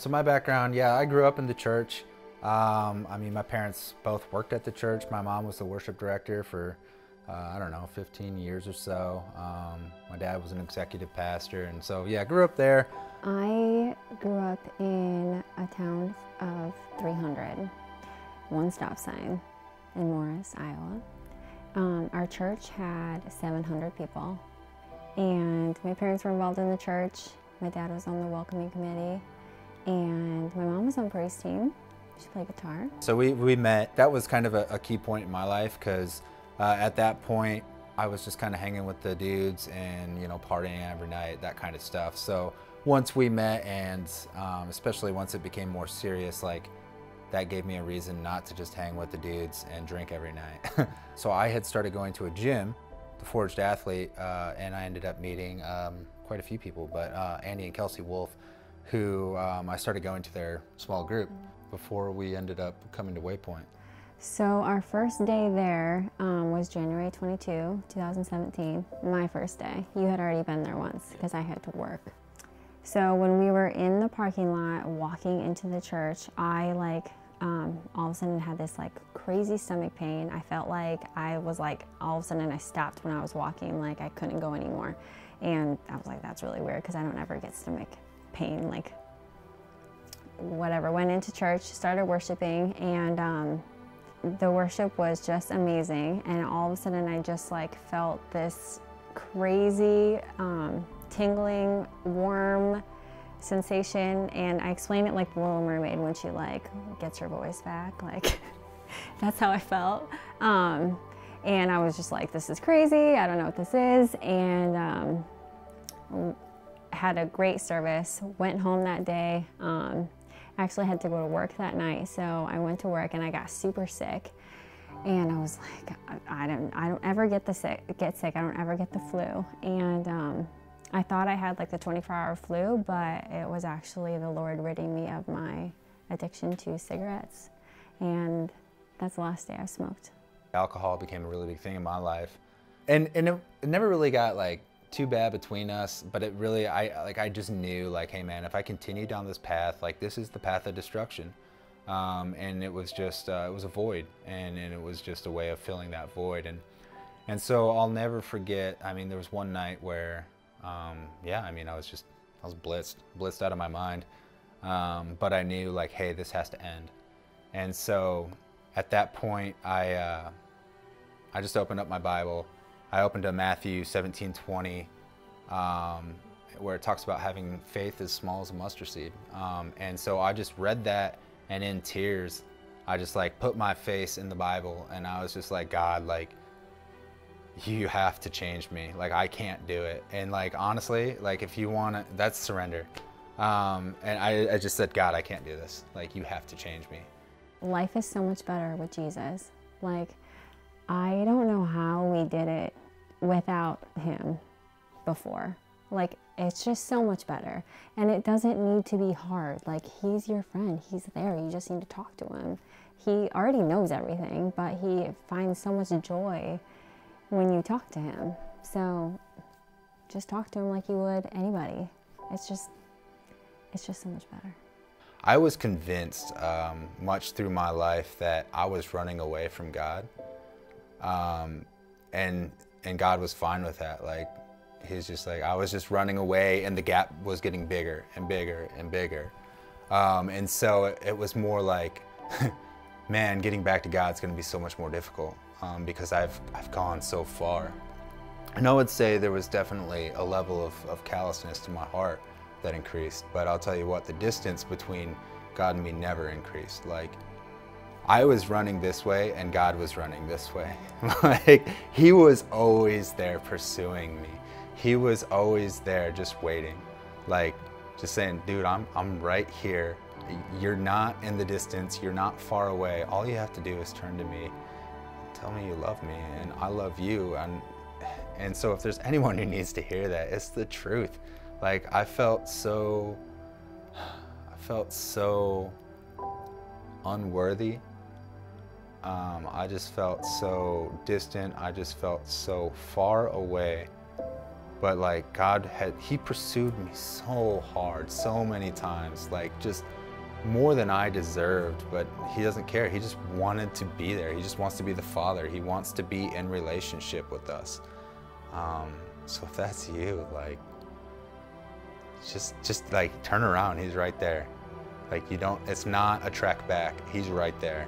So my background, yeah, I grew up in the church. Um, I mean, my parents both worked at the church. My mom was the worship director for, uh, I don't know, 15 years or so. Um, my dad was an executive pastor, and so yeah, I grew up there. I grew up in a town of 300, one stop sign in Morris, Iowa. Um, our church had 700 people, and my parents were involved in the church. My dad was on the welcoming committee, and my mom was on praise team. She played guitar. So we, we met. That was kind of a, a key point in my life because uh, at that point, I was just kind of hanging with the dudes and, you know, partying every night, that kind of stuff. So once we met and um, especially once it became more serious, like that gave me a reason not to just hang with the dudes and drink every night. so I had started going to a gym, the Forged Athlete, uh, and I ended up meeting um, quite a few people, but uh, Andy and Kelsey Wolf, who um, I started going to their small group before we ended up coming to Waypoint. So our first day there um, was January 22, 2017, my first day. You had already been there once because I had to work. So when we were in the parking lot walking into the church, I like um, all of a sudden had this like crazy stomach pain. I felt like I was like all of a sudden I stopped when I was walking, like I couldn't go anymore. And I was like, that's really weird because I don't ever get stomach pain like whatever, went into church, started worshiping, and um, the worship was just amazing. And all of a sudden, I just like felt this crazy, um, tingling, warm sensation. And I explained it like the Little Mermaid when she like gets her voice back. Like that's how I felt. Um, and I was just like, this is crazy. I don't know what this is. And um, had a great service. Went home that day. Um, actually had to go to work that night, so I went to work and I got super sick. And I was like, I, don't, I don't ever get the sick, get sick. I don't ever get the flu. And um, I thought I had like the 24-hour flu, but it was actually the Lord ridding me of my addiction to cigarettes. And that's the last day I smoked. Alcohol became a really big thing in my life, and and it never really got like too bad between us, but it really, I like, I just knew, like, hey man, if I continue down this path, like, this is the path of destruction. Um, and it was just, uh, it was a void, and, and it was just a way of filling that void. And and so I'll never forget. I mean, there was one night where, um, yeah, I mean, I was just, I was blitzed, blitzed out of my mind. Um, but I knew, like, hey, this has to end. And so, at that point, I, uh, I just opened up my Bible I opened to Matthew 17, 20, um, where it talks about having faith as small as a mustard seed. Um, and so I just read that and in tears, I just like put my face in the Bible and I was just like, God, like, you have to change me. Like, I can't do it. And like, honestly, like if you want to, that's surrender. Um, and I, I just said, God, I can't do this. Like, you have to change me. Life is so much better with Jesus. Like, I don't know how we did it without him before. Like, it's just so much better. And it doesn't need to be hard. Like, he's your friend, he's there. You just need to talk to him. He already knows everything, but he finds so much joy when you talk to him. So, just talk to him like you would anybody. It's just, it's just so much better. I was convinced um, much through my life that I was running away from God. Um, and and God was fine with that. Like he's just like I was just running away, and the gap was getting bigger and bigger and bigger. Um, and so it, it, was more like, man, getting back to God's going to be so much more difficult um, because I've I've gone so far. And I would say there was definitely a level of, of callousness to my heart that increased. But I'll tell you what, the distance between God and me never increased. Like I was running this way and God was running this way. like he was always there pursuing me. He was always there just waiting. Like just saying, dude, I'm I'm right here. You're not in the distance, you're not far away. All you have to do is turn to me. Tell me you love me and I love you and and so if there's anyone who needs to hear that, it's the truth. Like I felt so I felt so unworthy um, I just felt so distant. I just felt so far away but like God had, He pursued me so hard, so many times, like just more than I deserved, but He doesn't care. He just wanted to be there. He just wants to be the Father. He wants to be in relationship with us. Um, so if that's you, like, just just like turn around. He's right there. Like you don't. It's not a trek back. He's right there.